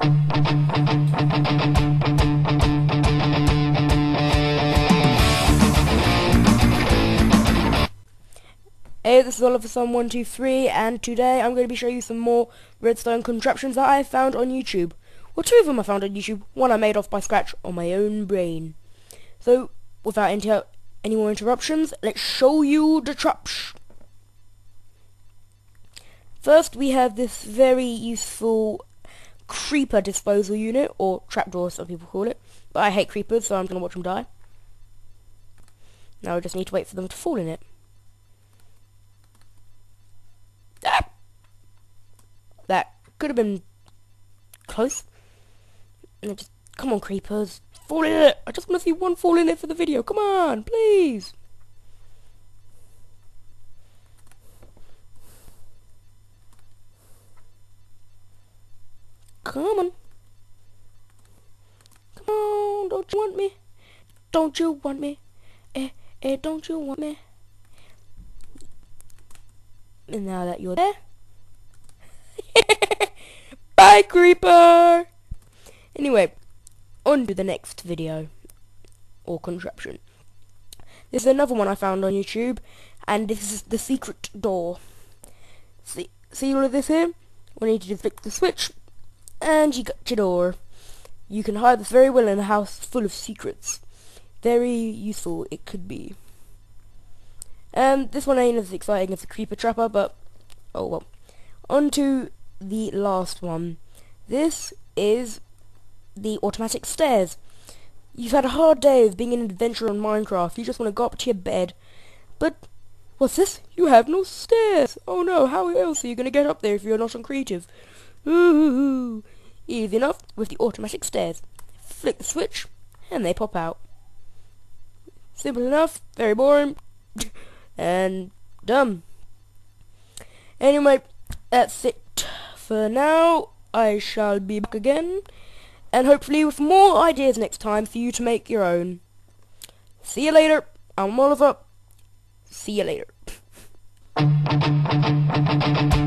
Hey, this is Oliver Sun 123 and today I'm going to be showing you some more redstone contraptions that I found on YouTube. Well, two of them I found on YouTube, one I made off by scratch on my own brain. So, without any, any more interruptions, let's show you the traps. First, we have this very useful creeper disposal unit, or trapdoor some people call it. But I hate creepers, so I'm going to watch them die. Now I just need to wait for them to fall in it. Ah! That could have been close. Just, come on, creepers. Fall in it! I just want to see one fall in it for the video. Come on, please! Come on. Come on, don't you want me? Don't you want me? Eh, eh, don't you want me? And now that you're there, Bye, creeper! Anyway, on to the next video. Or contraption. This is another one I found on YouTube, and this is the secret door. See, see all of this here? We need to flick the switch, and you got your door. You can hide this very well in a house full of secrets. Very useful it could be. Um, this one ain't as exciting as the Creeper Trapper, but oh well. On to the last one. This is the automatic stairs. You've had a hard day of being an adventurer on Minecraft. You just want to go up to your bed. But, what's this? You have no stairs. Oh no, how else are you going to get up there if you're not on creative? Ooh, easy enough with the automatic stairs. Flick the switch, and they pop out. Simple enough, very boring, and dumb. Anyway, that's it for now. I shall be back again, and hopefully with more ideas next time for you to make your own. See you later. I'm Oliver. See you later.